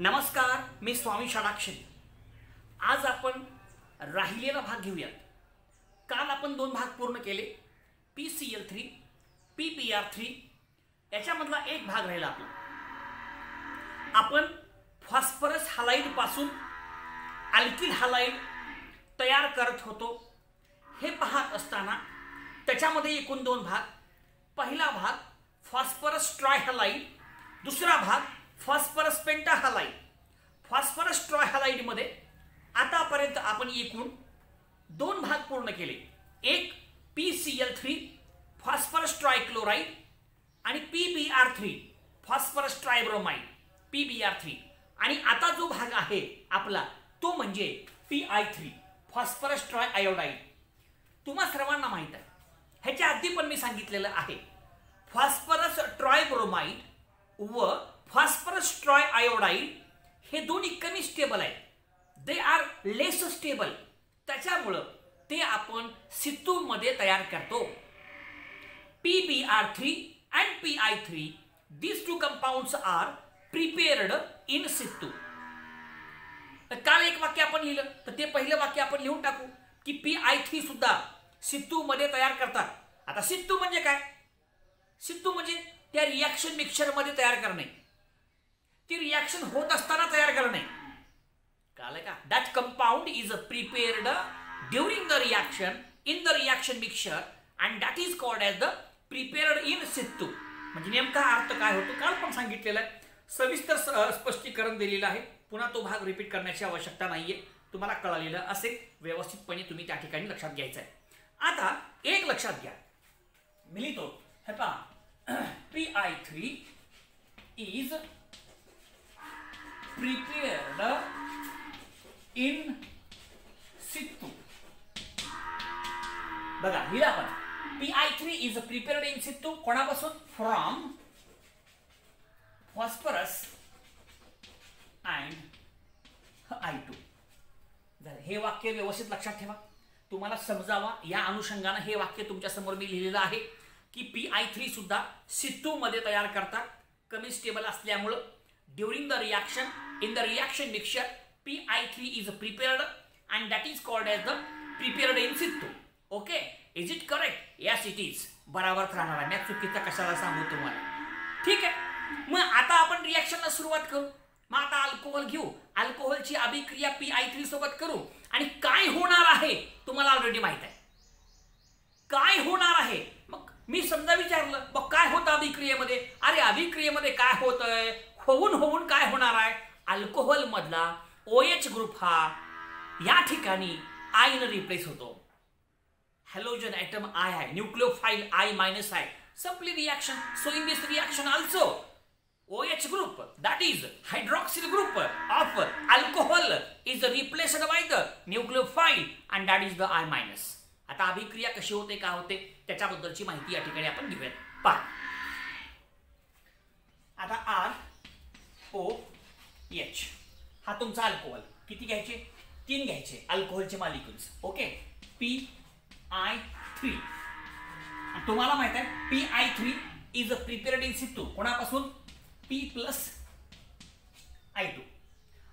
नमस्कार मी स्वामी षडाक्षरी. आज आपण राहिलेला भाग घेऊयात. काल आपण दोन भाग पूर्ण केले. P C L three P P R three याच्यामधला एक भाग राहिला आपला. आपण फॉस्फरस हालाईडपासून अल्किल हालाईड तयार करत होतो. हे पाहत असताना त्याच्यामध्ये एकूण दोन भाग. पहिला भाग फॉस्फरस ट्रायहलाईड दुसरा भाग फॉस्फरस पेंटाहलाईड फॉस्फरस ट्रायहलाईडमध्ये आतापर्यंत आपण एकूण दोन भाग पूर्ण केले. एक P C L three phosphorus trichloride आणि P B R three phosphorus tribromide P B R three आणि आता जो भाग आहे आपला तो म्हणजे P I three phosphorus triiodide तुम्हा सर्वांना माहीत आहे. ह्याच्या आधी पण मी सांगितलेलं आहे. फॉस्फरस ट्रॉयब्रोमाइड व फॉस्फरस ट्रॉय आयोडाईड हे दोन्ही कमी स्टेबल आहेत. दे आर लेस स्टेबल त्याच्यामुळं ते आपण सितूमध्ये तयार करतो. P B R three and P I three this two compounds are prepared in situ तर काल एक वाक्य आपण लिहिलं. तर ते पहिलं वाक्य आपण लिहून टाकू. की पी आय थ्री सुद्धा सित्तूमध्ये तयार करतात. आता सित्तू म्हणजे काय? सित्तू म्हणजे त्या रिॲक्शन मिक्सरमध्ये तयार करणे. ती रिॲक्शन होत असताना तयार करणे कळलं का? That compound is a prepared during the reaction in the reaction mixer and that is called as the prepared in situ म्हणजे नेमका अर्थ काय होतो? काल पण सांगितलेला आहे. सविस्तर स्पष्टीकरण दिलेलं आहे. पुन्हा तो भाग रिपीट करण्याची आवश्यकता नाहीये. तुम्हाला कळालेलं असेल. व्यवस्थितपणे तुम्ही त्या ठिकाणी लक्षात घ्यायचं आहे आता एक लक्षात घ्या. मी लिहितो हे पहा. P I three is prepared in situ बघा लिहिलं आपण P I three is prepared in situ कोणापासून? From phosphorus and I two हे वाक्य व्यवस्थित लक्षात ठेवा. तुम्हाला समजावा. या अनुषंगानं हे वाक्य तुमच्यासमोर मी लिहिलेलं आहे की पी आय थ्री सुद्धा सित्तूमध्ये तयार करतात. कमी स्टेबल असल्यामुळं. During the reaction in the reaction mixture, P I three is that and that is the as the situ. In is okay is it correct is. बराबर राहणार आहे मी चुकीचा कशाला सांगू तुम्हाला? ठीक आहे. मग आता आपण रिॲक्शनला सुरुवात करू. मग आता अल्कोहोल घेऊ. अल्कोहोलची अभिक्रिया पी आय थ्री सोबत करू. आणि काय होणार आहे? तुम्हाला ऑलरेडी माहीत आहे. काय होणार आहे? मग मी समजा विचारलं. मग काय होतं अभिक्रियेमध्ये? अरे अभिक्रियेमध्ये काय होतंय? होऊन होऊन काय होणार आहे? अल्कोहोल मधला ओ एच ग्रुप हा या ठिकाणी आयनं रिप्लेस होतो. हॅलोजन ॲटम आय आहे न्यूक्लिओफाईल आय मायनस आहे संपली reaction so in this reaction also OH group that is hydroxyl group of alcohol is replaced by the nucleophile and that is the I minus. आता अभिक्रिया कशी होते का होते त्याच्याबद्दलची माहिती या ठिकाणी आपण घेऊयात. पहा. आता आर ओ एच हा तुमचा अल्कोहोल किती घ्यायचे? तीन घ्यायचे. अल्कोहोलचे molecules okay P I three तुम्हाला माहीत आहे P I three is a prepared in situ कोणापासून? P plus I two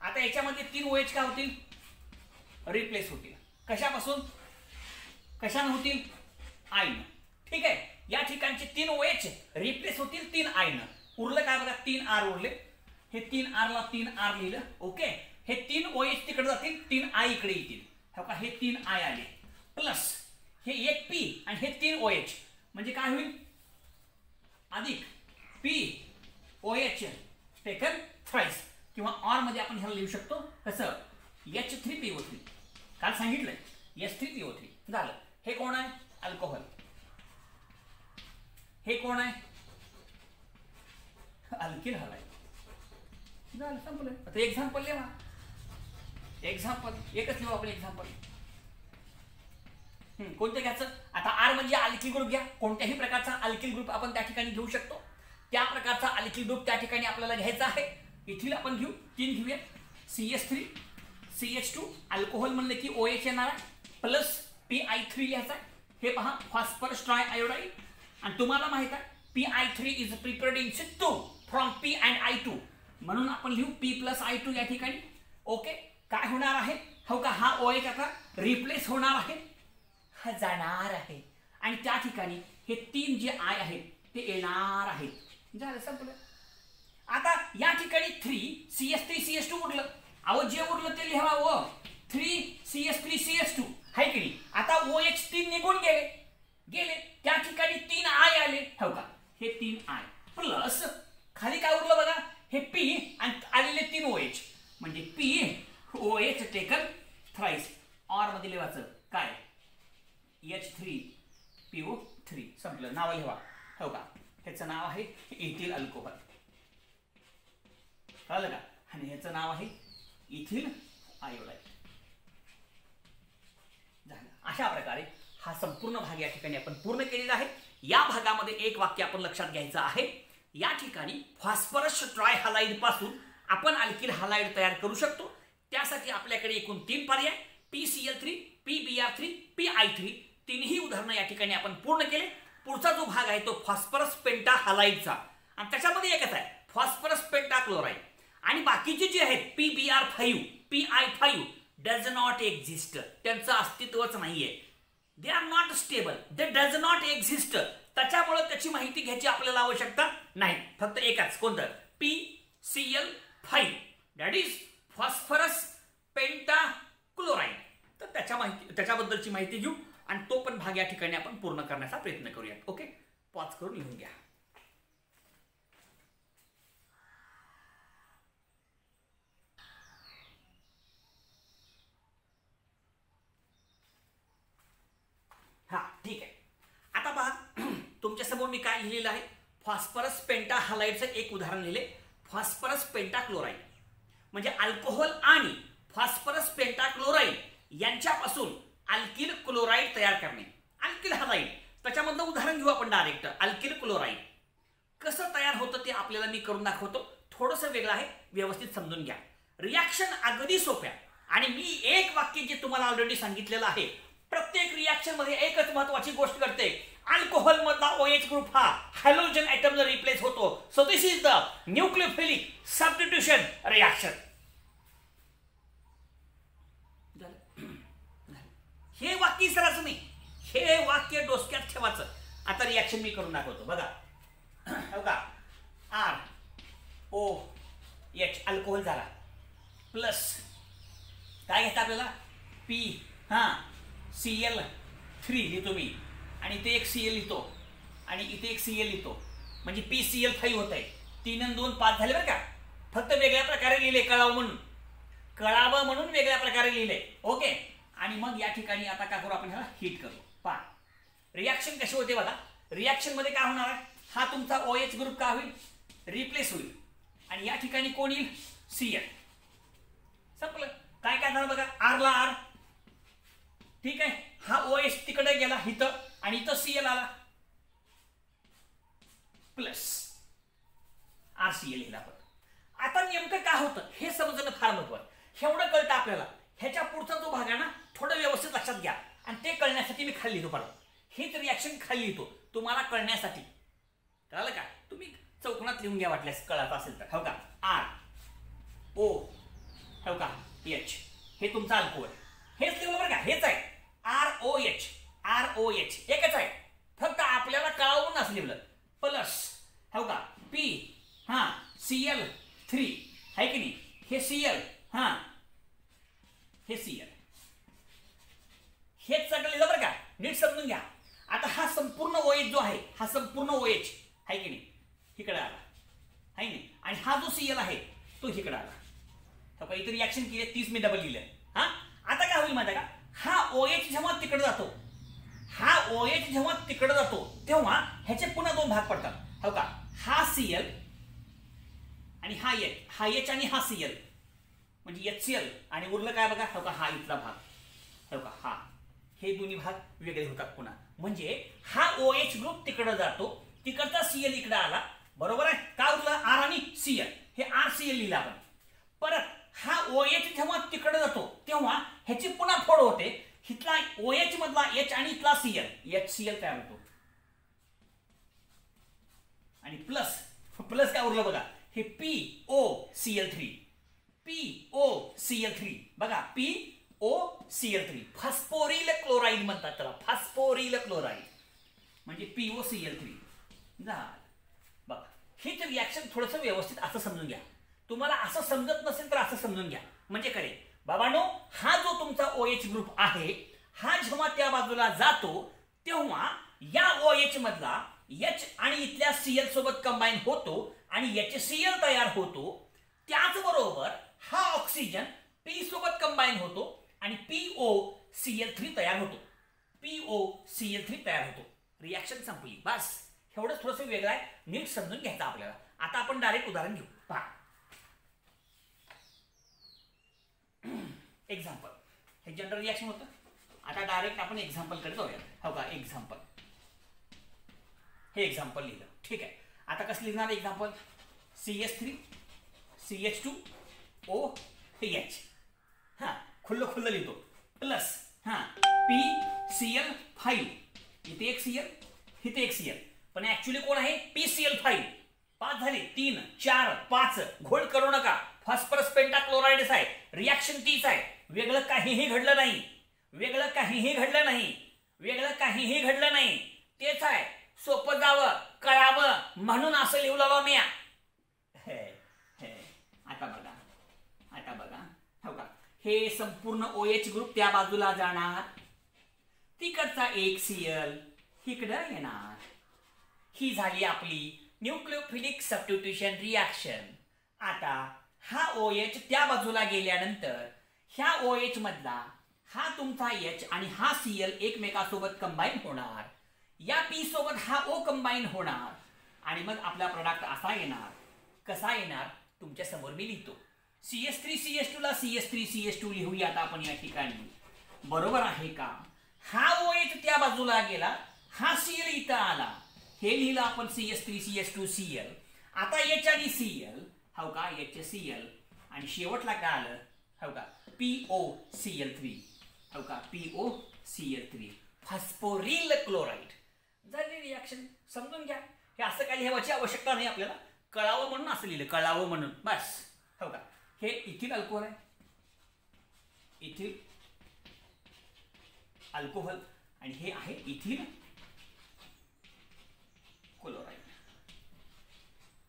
आता याच्यामध्ये तीन ओएच काय होतील? रिप्लेस होतील. कशापासून? कशानं होतील? आयनं ठीक आहे? या ठिकाणचे तीन ओएच रिप्लेस होतील तीन आयनं उरलं काय बघा? तीन आर उरले. हे तीन आरला तीन आर लिहिलं ओके हे तीन ओ एच तिकडे जातील तीन आय इकडे येतील. हो का हे तीन आय आले. प्लस हे एक पी आणि हे तीन ओ एच म्हणजे काय होईल? अधिक P O H taken thrice किंवा ऑरमध्ये आपण ह्याला लिहू शकतो कसं? H three P O three काल सांगितलंय H three P O three झालं. हे कोण आहे? अल्कोहोल हे कोण आहे? अल्किल हलाय झालं संपलं. आता एक्झाम्पल लिहा. एक्झाम्पल एकच लिहू आपण एक्झाम्पल कोणतं घ्यायचं? आता आर म्हणजे अल्किल ग्रुप घ्या. कोणत्याही प्रकारचा अल्किल ग्रुप आपण त्या ठिकाणी घेऊ शकतो. त्या प्रकारचा अल्किल ग्रुप त्या ठिकाणी आपल्याला घ्यायचा आहे. इथील आपण घेऊ. तीन घेऊया. C S three C H two alcohol म्हणलं की ओ एच येणार आहे. प्लस पी आय थ्री लिहायचा हे पहा फॉस्फरस ट्राय आयोडाईड आणि तुम्हाला माहीत आहे P I three is prepared in situ from P and I two म्हणून आपण लिहू पी प्लस आय टू या ठिकाणी. ओके काय होणार आहे? हो का? हा ओ एक आता रिप्लेस होणार आहे. हा जाणार आहे. आणि त्या ठिकाणी हे तीन जे आय आहेत ते येणार आहेत. झालं संपलं. आता या ठिकाणी three C S three C S two उरलं. अहो जे उरलं ते लिहावा ओ. Three C S three C S two हाय की नाही? आता ओ एच तीन निघून गेले. गेले. त्या ठिकाणी तीन आय आले. हो का? हे तीन आय प्लस खाली काय उरलं बघा? हे पी आणि आलेले तीन ओ एच म्हणजे P O H taken thrice ऑरमध्ये लिहायचं काय? H three P O three संपलं. नाव लिहा. हो का? ह्याचं नाव आहे इथिल अल्कोहल. कळलं का? आणि ह्याचं नाव आहे इथिल आयोडाईड झालं. अशा प्रकारे हा संपूर्ण भाग या ठिकाणी आपण पूर्ण केलेला आहे. या भागामध्ये एक वाक्य आपण लक्षात घ्यायचं आहे. या ठिकाणी फॉस्फरस ट्राय हलाइडपासून आपण अल्किल हलाईड तयार करू शकतो. त्यासाठी आपल्याकडे एकूण तीन पर्याय P C L three P B R three P I three तीनही उदाहरणं या ठिकाणी आपण पूर्ण केले. पुढचा जो भाग आहे तो फॉस्फरस पेंटा हलाइडचा आणि त्याच्यामध्ये एकच आहे फॉस्फरस पेंटा क्लोराईड आणि बाकीचे जे आहेत P B R five P I five does not exist त्यांचं अस्तित्वच नाहीये. They are not stable they does not exist त्याच्यामुळे त्याची माहिती घ्यायची आपल्याला आवश्यकता नाही. फक्त एकच. कोणतं? P C L five that is phosphorus pentachloride तर त्याच्या माहिती त्याच्याबद्दलची माहिती घेऊ आणि तो पण भाग या ठिकाणी आपण पूर्ण करण्याचा प्रयत्न करूयात. ओके पॉज करून लिहून घ्या हा ठीक आहे आता पहा मी काय लिहिलेलं आहे? फॉस्फरस पेंटा हलाईडचं एक उदाहरण लिहिले. फॉस्फरस पेंटाक्लोराईड म्हणजे अल्कोहोल आणि फॉस्फरस पेंटाक्लोराईड यांच्यापासून अल्किल क्लोराईड तयार करणे. अल्किल हलाईड त्याच्यामधलं उदाहरण घेऊ आपण डायरेक्ट अल्किल क्लोराईड कसं तयार होतं ते आपल्याला मी करून दाखवतो. थोडंसं वेगळं आहे. व्यवस्थित समजून घ्या. रिॲक्शन अगदी सोप्या. आणि मी एक वाक्य जे तुम्हाला ऑलरेडी सांगितलेलं आहे प्रत्येक रिॲक्शनमध्ये एकच महत्वाची गोष्ट करते अल्कोहोल मधला ओ एच ग्रुप हा हायड्रोजन ऍटम रिप्लेस होतो. So this is the nucleophilic substitution reaction हे वाक्य सराच नाही हे वाक्य डोसक्यात ठेवायचं. आता रिॲक्शन मी करून दाखवतो. बघा. बघा. आर ओ एच अल्कोहोल झाला. प्लस काय घेता आपल्याला? पी हां सी एल थ्री लिहितो मी आणि इथे एक सी एल लिहितो. आणि इथे एक सी एल लिहितो. म्हणजे पी सी एल फाईव्ह होत आहे तीन आणि दोन पाच झाले बरं का? फक्त वेगळ्या प्रकारे लिहिले कळावं म्हणून. कळावं म्हणून वेगळ्या प्रकारे लिहिले. ओके? आणि मग या ठिकाणी आता का करू आपण ह्याला? हिट करू. पहा. रिॲक्शन कशी होते बघा? रिॲक्शनमध्ये काय होणार आहे? हा तुमचा ओ एच ग्रुप का होईल? रिप्लेस होईल. आणि या ठिकाणी कोण येईल? सी एल संपलं. काय काय झालं बघा? आरला आर ठीक आहे? हा ओ एच तिकडे गेला. इथं. आणि इथं सी एल आला. प्लस आर सी एल लिहिला आपण. आता नेमकं काय होतं? हे समजणं फार महत्वाचं. एवढं कळतं आपल्याला. ह्याच्या पुढचा जो भाग आहे ना थोडं व्यवस्थित लक्षात घ्या. आणि ते कळण्यासाठी मी खाली लिहितो परत हेच रिॲक्शन खाली लिहितो. तुम्हाला कळण्यासाठी. कळलं का? तुम्ही चौकणात लिहून घ्या वाटल्यास कळत असेल तर. हो का? आर ओ हो का? एच हे तुमचं अल्कोहोल हेच लिहिलं बरं का? हेच आहे. R O H R O H एकच आहे. फक्त आपल्याला कळावून असं लिहिलं प्लस हो का पी हां सी एल थ्री आहे की नाही हे सी एल हां हे सी एल हेच सगळं लिहिलं बरं का नीट समजून घ्या आता हा संपूर्ण ओएच जो आहे हा संपूर्ण ओएच आहे की नाही इकडे आला आहे नाही आणि हा जो सी एल आहे तो इकडे आला तर इथे रिॲक्शन केली तीस मी डबल लिहिलं हा आता काय होईल माहिती का हा ओएच जेव्हा तिकडे जातो हा ओएच जेव्हा तिकडे जातो तेव्हा ह्याचे पुन्हा दोन भाग पडतात हो का हा सी एल आणि हा एच हा एच आणि हा सी एल म्हणजे एच सी एल आणि उरलं काय बघा हा इथला भाग. हो का हा. हे दोन्ही भाग वेगळे होतात पुन्हा. म्हणजे हा ओ एच ग्रुप तिकडे जातो तिकडचा सीएल इकडे आला. बरोबर आहे? का उरलं? आर आणि सीएल हे आर सीएल लिहिलं आपण. परत हा ओ एच जेव्हा तिकडे जातो तेव्हा ह्याची पुन्हा फोड होते. इथला ओ एच मधला एच आणि इथला सीएल एच सी एल तयार होतो. आणि प्लस प्लस काय उरलं बघा? हे P O C L three P O C L three बघा P O C L three phosphoryl chloride म्हणतात त्याला फॉस्फोरिल क्लोराईड म्हणजे P O C L three झालं बघा हेच रिॲक्शन थोडंसं व्यवस्थित असं समजून घ्या. तुम्हाला असं समजत नसेल तर असं समजून घ्या. म्हणजे करे बाबानो हा जो तुमचा ओ एच ग्रुप आहे हा जेव्हा त्या बाजूला जातो तेव्हा या ओ एच मधला एच आणि इथल्या सीएल सोबत कंबाईन होतो आणि एच सीएल तयार होतो त्याचबरोबर हा ऑक्सिजन पी सोबत कंबाईन होतो आणि P O C L three तयार होतो. P O C L three तयार होतो. रिॲक्शन संपली. बस. एवढंच थोडंसं वेगळं आहे. नीट समजून घ्यायचं आपल्याला. आता आपण डायरेक्ट उदाहरण घेऊ. पहा. एक्झाम्पल हे जनरल रिॲक्शन होतं. आता डायरेक्ट आपण एक्झाम्पलकडे जाऊया हो का? एक्झाम्पल हे एक्झाम्पल लिहिलं. ठीक आहे. आता कसं लिहिणार example C H three C H two O H हां. खुल्लं खुल्लं लिहितो. प्लस हां पी सी एल फाईव्ह इथे एक सी एल इथे एक सी एल पण ऍक्च्युली कोण आहे? पी सी एल फाईव्ह पाच झाले. तीन चार पाच. घोळ करू नका. फॉस्फरस पेंटाक्लोराइडच आहे. रिॲक्शन तीच आहे. वेगळं काहीही घडलं नाही. वेगळं काहीही घडलं नाही. वेगळं काहीही घडलं नाही. तेच आहे. सोपं जावं कळावं. म्हणून असं लिहू लावा मी हे हे आता बघा आता बघा हो का हे संपूर्ण ओ एच ग्रुप त्या बाजूला जाणार. तिकडचा एक सीएल इकडं येणार. ही झाली आपली न्यूक्लिओफिलिक सबस्टिट्यूशन रिॲक्शन आता हा ओ एच त्या बाजूला गेल्यानंतर ह्या ओ एच मधला हा तुमचा एच आणि हा सीएल एकमेकासोबत कंबाईन होणार. या पी सोबत हा ओ कंबाईन होणार. आणि मग आपला प्रोडक्ट असा येणार. कसा येणार? तुमच्यासमोर मी लिहितो. C S three C S two ला C S three C S two लिहूया आता आपण या ठिकाणी. बरोबर आहे का? हा ओ एच त्या बाजूला गेला हा सीएल इथं आला. हे लिहिलं आपण C S three C S two C L आता एच आणि सी एल हो का? एच सी एल आणि शेवटला काय आलं? हो का? P O C L three हो का? P O C L three phosphoryl chloride झाली रिॲक्शन समजून घ्या. हे असं काही लिहावाची आवश्यकता नाही आपल्याला. कळावं म्हणून असं लिहिलं. कळावं म्हणून. बस. हो का? हे इथिल अल्कोहोल आहे. इथिल अल्कोहोल आणि हे आहे इथिल क्लोराईड.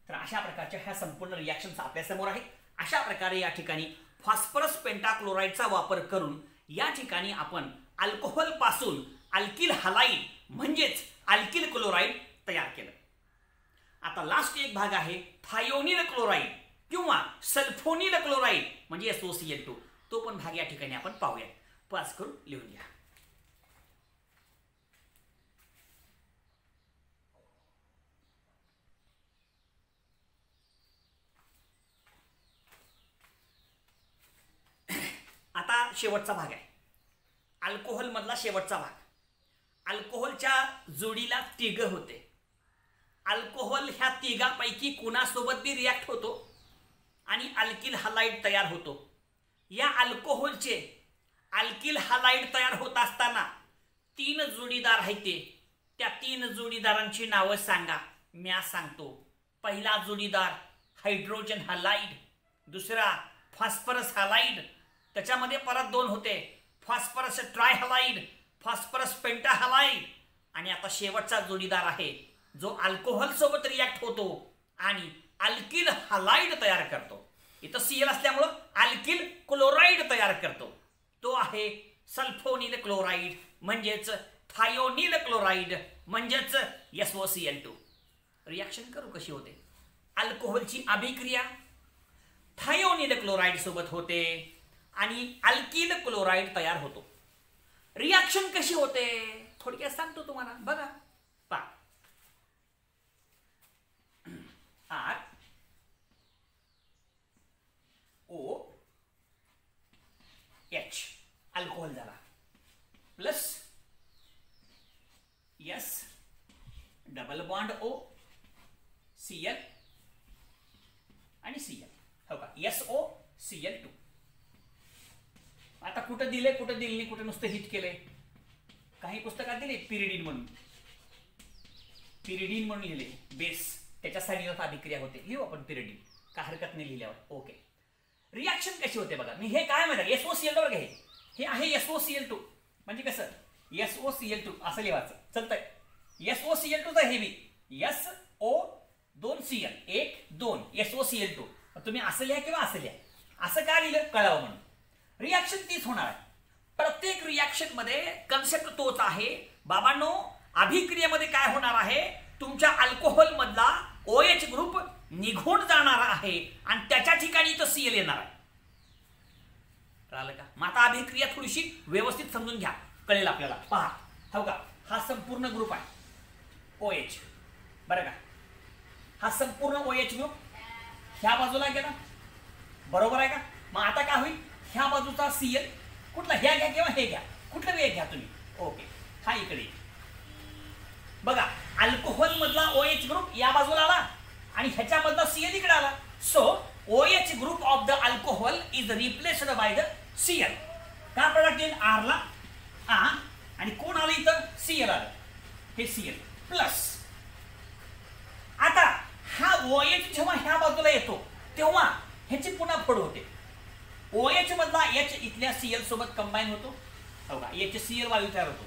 तर अशा प्रकारच्या ह्या संपूर्ण रिॲक्शन्स आपल्यासमोर आहेत. अशा प्रकारे या ठिकाणी फॉस्फरस पेंटाक्लोराईडचा वापर करून या ठिकाणी आपण अल्कोहोलपासून अल्किल हलाईड म्हणजेच अल्किल क्लोराईड तयार केलं. आता लास्ट एक भाग आहे थायोनिल क्लोराईड किंवा सल्फोनिल क्लोराईड म्हणजे S O C L two तो पण भाग या ठिकाणी आपण पाहूया पास करून लिहून घ्या. आता शेवटचा भाग आहे. अल्कोहोल मधला शेवटचा भाग. अल्कोहोलच्या जोडीला तिघ होते. अल्कोहोल ह्या तिघापैकी कुणासोबत बी रिॲक्ट होतो? आणि अल्किल हलाईड तयार होतो. या अल्कोहोलचे अल्किल हलाईड तयार होत असताना तीन जोडीदार आहेत ते. त्या तीन जोडीदारांची नावं सांगा. म्या सांगतो. पहिला जोडीदार हायड्रोजन हलाईड दुसरा फॉस्फरस हलाईड त्याच्यामध्ये परत दोन होते. फॉस्फरस ट्राय हलाईड फॉस्फरस पेंटा हलाईड आणि आता शेवटचा जोडीदार आहे. जो अल्कोहोल सोबत रिॲक्ट होतो आणि अल्किल हलाईड तयार करतो. इथं सीएल असल्यामुळं अल्किल क्लोराईड तयार करतो. तो आहे सल्फोनिल क्लोराईड म्हणजेच थायोनिल क्लोराईड म्हणजेच S O C L two reaction करू कशी होते? अल्कोहोलची अभिक्रिया थायोनिल क्लोराईड सोबत होते आणि अल्किल क्लोराईड तयार होतो. रिॲक्शन कशी होते? थोडक्यात सांगतो तुम्हाला. बघा. पा आर ओ एच अल्कोहोल झाला plus S double bond O C L आणि सी एल हो का? S O C L two आता कुठं दिले कुठं दिले नाही कुठं नुसतं हिट केलंय? काही पुस्तकात दिले पिरिडिन म्हणून. पिरिडीन म्हणून लिहिले बेस त्याच्या साईडला अभिक्रिया होते. लिहू आपण पिरिडिन का हरकत नाही लिहिल्यावर. ओके रिॲक्शन कशी होते बघा? मी हे काय म्हणतात एस ओ सी एल बघा हे? हे आहे S O C L two म्हणजे कसं? S O C L two असं लिहायचं. चलतंय. S O C L two तर हेवी एस ओ दोन सी एल एक दोन. S O C L two तुम्ही असं लिहा किंवा असं लिहा. असं काय लिहिलं? कळावं म्हणून. रिॲक्शन तीच होणार आहे. प्रत्येक रिॲक्शनमध्ये कन्सेप्ट तोच आहे. बाबांनो अभिक्रियेमध्ये काय होणार आहे? तुमच्या अल्कोहोल मधला ओ एच ग्रुप निघून जाणार आहे आणि त्याच्या ठिकाणी इथं सीएल येणार आहे. कळालं का? मग आता अभिक्रिया थोडीशी व्यवस्थित समजून घ्या. कळेल आपल्याला. पहा. हो का? हा संपूर्ण ग्रुप आहे. ओ एच बरं का? हा संपूर्ण ओ एच ग्रुप ह्या बाजूला गेला. बरोबर आहे का? मग आता काय होईल? ह्या बाजूचा सीएल कुठला? ह्या घ्या किंवा हे घ्या. कुठलं वेग घ्या तुम्ही? ओके. हा इकडे. बघा. अल्कोहोल मधला ओ एच ग्रुप या बाजूला आला. आणि ह्याच्यामधला सीएल इकडे आला. So O H group of the alcohol is replaced by the C L का प्रोडक्ट येईल? आरला आ आणि कोण आलं इथं? सीएल आलं. हे सीएल प्लस आता हा ओ एच जेव्हा ह्या बाजूला येतो तेव्हा ह्याची पुन्हा फड होते. ओ एच मधला एच इथल्या सीएल सोबत कंबाईन होतो. हो का? एच सीएल वायू तयार होतो.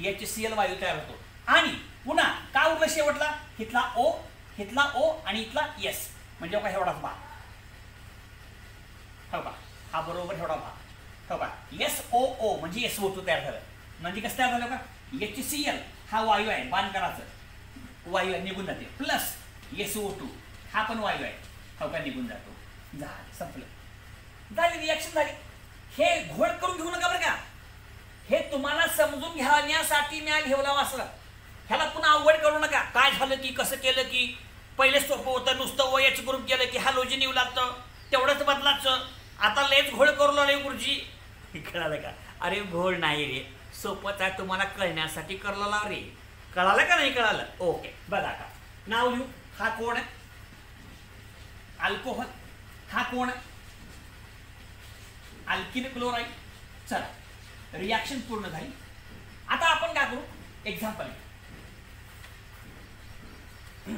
एच सीएल वायू तयार होतो. आणि पुन्हा का उरलं शेवटला? इथला ओ इथला ओ आणि इथला एस. म्हणजे का एवढाच भाग हो का हा बरोबर एवढा भाग हो का एस ओ ओ म्हणजे एस ओ टू तयार झालं. म्हणजे कसं तयार झालं का एच सी एल हा वायू आहे बांधकराचं वायू आहे निघून जाते. प्लस एस ओ टू हा पण वायू आहे. हो का? निघून जातो. झालं. संपलं. झाली रिॲक्शन झाली. हे घोळ करून घेऊ नका बरं का. हे तुम्हाला समजून घेण्यासाठी मी घेवला असं ह्याला पुन्हा अवघड करू नका. काय झालं की कसं केलं की पहिले सोपं होतं नुसतं वयाची ग्रुप केलं की हा लोजी निव लागतं तेवढंच बदलाचं आता लेच घोळ करू लागले गुरुजी. कळालं का? अरे घोळ नाही रे. सोपंच आहे तुम्हाला कळण्यासाठी करलेला रे. कळालं का नाही कळालं? ओके बघा का नाव लिहू. हा कोण आहे? अल्कोहोल. हा कोण आहे? Alkene chloride. चला. रिॲक्शन पूर्ण झाली. आता आपण काय करू? एक्झाम्पल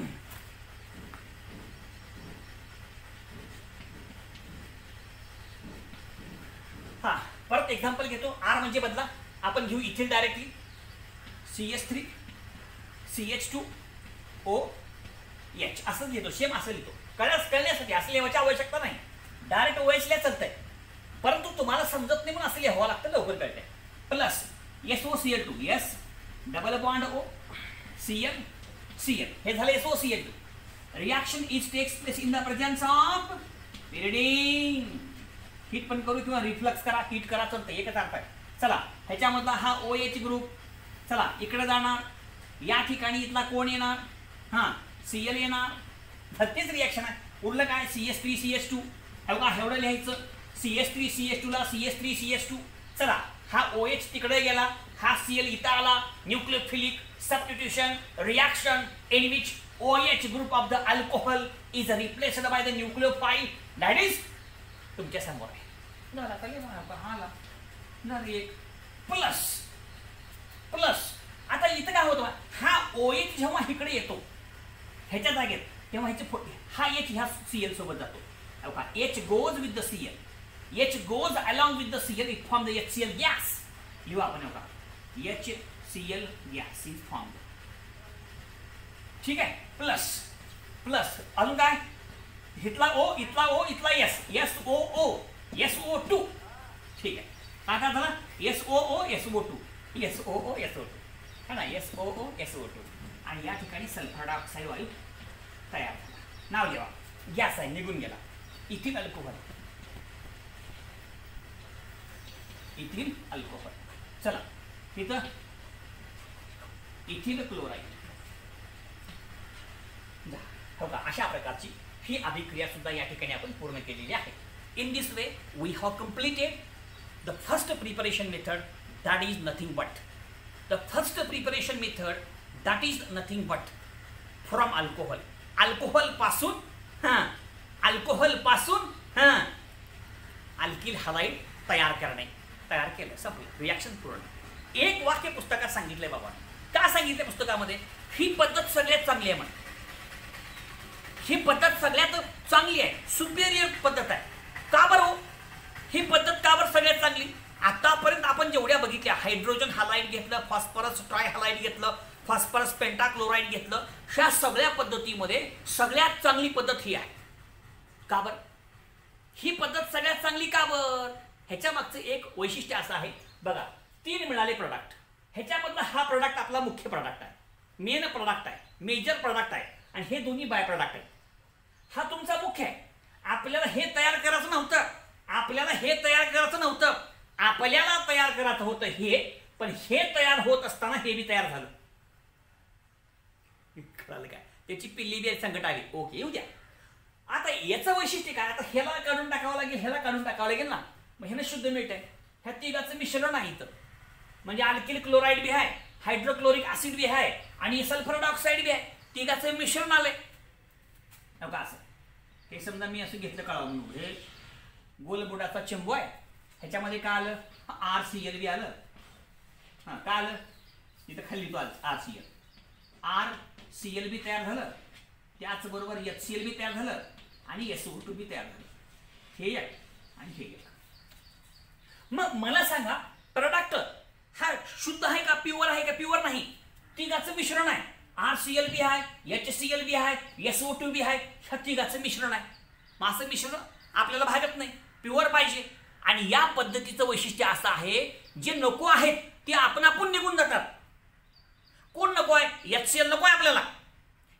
हा परत एक्झाम्पल घेतो. आर म्हणजे बदला. आपण घेऊ ethyl directly C H three C H two O H असंच लिहितो सेम असं लिहितो. कळण्यास कळण्यासाठी असं लिहायची आवश्यकता नाही. डायरेक्ट ओ ओएचल्या चालतंय. परंतु तुम्हाला समजत नाही म्हणून असं लिहावं लागतं. लवकर कळतंय. Plus S O C L two S double bond O C L C L हे झालं S C L two reaction is takes place in the presence of pyridine heat पण करू किंवा रिफ्लक्स करा हीट करा चालतं एकच अर्थ आहे. चला ह्याच्यामधला हा ओ एच ग्रुप चला इकडे जाणार. या ठिकाणी इथला कोण येणार? हां सी एल येणार. तेच रिॲक्शन आहे. उरलं काय? C S three C S two का एवढं लिहायचं. C S three C S टूला C S three C S two चला हा ओ एच तिकडे गेला. हा सी एल इथं आला. Nucleophilic substitution reaction in which O H group of the alcohol is replaced by the nucleophile that is तुमच्यासमोर आहे. झाला का हा आला झाली एक प्लस प्लस आता इथं काय होतं? हा ओ एच जेव्हा इकडे येतो ह्याच्या जागेत तेव्हा ह्याचे फो हा एच ह्या सी एल सोबत जातो. का H goes with the C L H goes along with the C L it form the H C L gas लिहू आपण का H C L gas is form ठीक आहे? प्लस प्लस अजून काय? इथला ओ इथला ओ इथला S S O O S O two ठीक आहे. हा काय झाला S O O S O two S O O S O two है ना? S O O S O two आणि या ठिकाणी सल्फर डायऑक्साईड वायू तयार झाला. नाव जेव्हा गॅस आहे. निघून गेला. इथिल अल्कोहोल इथिल अल्कोहोल चला. तिथं इथिल क्लोराईड हो का? अशा प्रकारची ही अभिक्रिया सुद्धा या ठिकाणी आपण पूर्ण केलेली आहे. In this way we have completed the first preparation method that is nothing but the first preparation method that is nothing but from alcohol अल्कोहोलपासून हां. अल्कोहोलपासून हां. अल्किल हलाईड तयार करणे. तयार केलं. संपलं. रिॲक्शन पूर्ण. एक वाक्य पुस्तकात सांगितलंय बाबा. का सांगितलं पुस्तकामध्ये? ही पद्धत सगळ्यात चांगली आहे म्हणा. ही पद्धत सगळ्यात चांगली आहे. सुपेरियर पद्धत आहे. का बरं हो? ही पद्धत का बरं सगळ्यात चांगली? आतापर्यंत आपण जेवढ्या बघितल्या हायड्रोजन हालाईड घेतलं फॉस्फरस ट्राय हालाईड घेतलं फॉस्फरस पेंटाक्लोराईड घेतलं ह्या सगळ्या पद्धतीमध्ये सगळ्यात चांगली पद्धत ही आहे. का बरं? ही पद्धत सगळ्यात चांगली का बरं? ह्याच्या मागचं एक वैशिष्ट्य असं आहे. बघा तीन मिळाले प्रोडक्ट ह्याच्यामधला हा प्रोडक्ट आपला मुख्य प्रोडक्ट आहे. मेन प्रोडक्ट आहे. मेजर प्रोडक्ट आहे. आणि हे दोन्ही बाय प्रोडक्ट आहे. हा तुमचा मुख्य आहे. आपल्याला हे तयार करायचं नव्हतं. आपल्याला हे तयार करायचं नव्हतं. आपल्याला तयार करायचं होतं हे पण हे तयार होत असताना हे बी तयार झालं. कळालं काय? त्याची पिल्ली बी संकट आली. ओके येऊ द्या. आता याचं वैशिष्ट्य काय? आता ह्याला काढून टाकावं लागेल ह्याला काढून टाकावं लागेल ना. मग ह्यानं शुद्ध मीठ आहे ह्या तिघाचं मिश्रण आहे इथं. म्हणजे अल्किल क्लोराईड बी आहे हायड्रोक्लोरिक ऍसिड बी आहे आणि सल्फर डायऑक्साईड बी आहे. तिघाचं मिश्रण आलंय. नका असं. हे समजा मी असं घेतलं कळा म्हणून. हे गोलबुडाचा चंबू आहे. ह्याच्यामध्ये काय आलं? आर सी एल बी आलं. हां काय आलं? इथं खाल्ली तो R C L R C L B तयार झालं. त्याचबरोबर एच सी एल बी तयार झालं. आणि एस ओ टू बी तयार झालं. हे एक आणि हे एक. मग मला सांगा प्रोडक्ट हा शुद्ध आहे का प्युअर आहे का प्युअर नाही? तिघाचं मिश्रण आहे. आर सी एल बी आहे एच सी एल बी आहे एस ओ टू बी आहे ह्या तिघाचं मिश्रण आहे. मग असं मिश्रण आपल्याला भागत नाही. प्युअर पाहिजे. आणि या पद्धतीचं वैशिष्ट्य असं आहे जे नको आहेत ते आपण आपण निघून जातात. कोण नको आहे? एच सी एल नको आहे आपल्याला.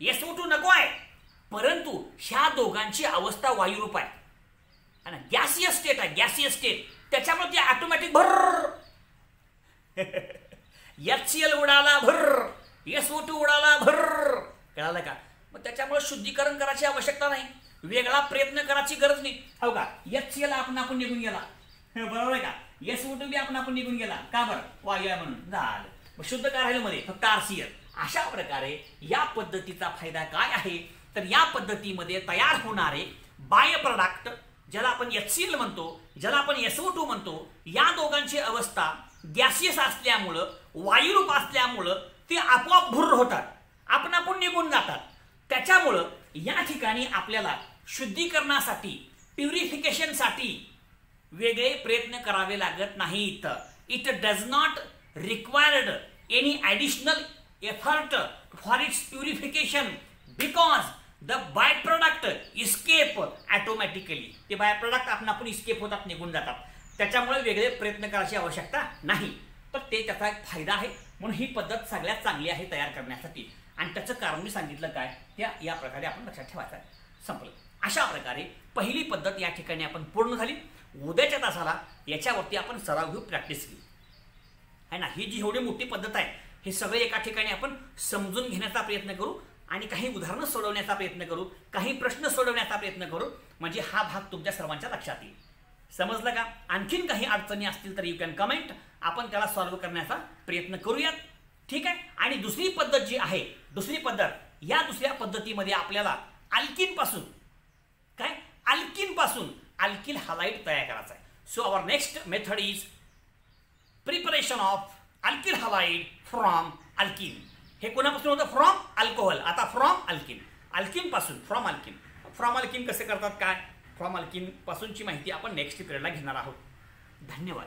एस ओ टू नको आहे. परंतु ह्या दोघांची अवस्था वायुरूप आहे. आणि गॅसियस स्टेट आहे गॅसियस स्टेट त्याच्यामुळे ते ऑटोमॅटिक भर एच सी एल उडाला भर. एस ओ टू उडाला भर. कळालं का? मग त्याच्यामुळे शुद्धीकरण करायची आवश्यकता नाही. वेगळा प्रयत्न करायची गरज नाही. हो का? एच सी एल आपण आपण निघून गेला. बरोबर आहे का? एस ओ टू बी आपण आपण निघून गेला. का बरं? वायू म्हणून. झालं. मग शुद्ध काय राहिलं मध्ये? फक्त आर सी एल अशा प्रकारे या पद्धतीचा फायदा काय आहे? तर या पद्धतीमध्ये तयार होणारे बाय प्रोडक्ट ज्याला आपण एच सी एल म्हणतो ज्याला आपण एस टू म्हणतो या दोघांची अवस्था गॅसियस असल्यामुळं वायुरूप असल्यामुळं ते आपोआप भुर्र होतात. आपण आपण निघून जातात. त्याच्यामुळं या ठिकाणी आपल्याला शुद्धीकरणासाठी प्युरिफिकेशनसाठी वेगळे प्रयत्न करावे लागत नाहीत. It does not required any additional effort for its purification because the byproduct escape automatically ते बाय प्रोडक्ट आपण आपण इस्केप होतात निघून जातात. त्याच्यामुळे वेगळे प्रयत्न करायची आवश्यकता नाही. तर ते त्याचा एक फायदा आहे. म्हणून ही पद्धत सगळ्यात चांगली आहे तयार करण्यासाठी. आणि त्याचं कारण मी सांगितलं काय? त्या या प्रकारे आपण लक्षात ठेवायचं आहे. संपलं. अशा प्रकारे पहिली पद्धत या ठिकाणी आपण पूर्ण झाली. उद्याच्या तासाला याच्यावरती आपण सराव घेऊ प्रॅक्टिस घेऊ. आहे ना? ही जी एवढी मोठी पद्धत आहे हे सगळे एका ठिकाणी आपण समजून घेण्याचा प्रयत्न करू आणि काही उदाहरणं सोडवण्याचा प्रयत्न करू काही प्रश्न सोडवण्याचा प्रयत्न करू. म्हणजे हा भाग तुमच्या सर्वांच्या लक्षात येईल. समजलं का? आणखीन काही अडचणी असतील तर यू कॅन कमेंट आपण त्याला सॉल्व्ह करण्याचा प्रयत्न करूयात. ठीक आहे? आणि दुसरी पद्धत जी आहे दुसरी पद्धत या दुसऱ्या पद्धतीमध्ये आपल्याला अल्किनपासून काय? अल्किनपासून अल्किल हालाईट तयार करायचा आहे. So our next method is preparation of alkyl halide from alkene हे कोणापासून होतं? फ्रॉम अल्कोहोल आता फ्रॉम अल्किन अल्किनपासून फ्रॉम अल्किन फ्रॉम अल्किन कसे करतात? काय? फ्रॉम अल्किन पासूनची माहिती आपण नेक्स्ट पिरियडला घेणार आहोत. धन्यवाद.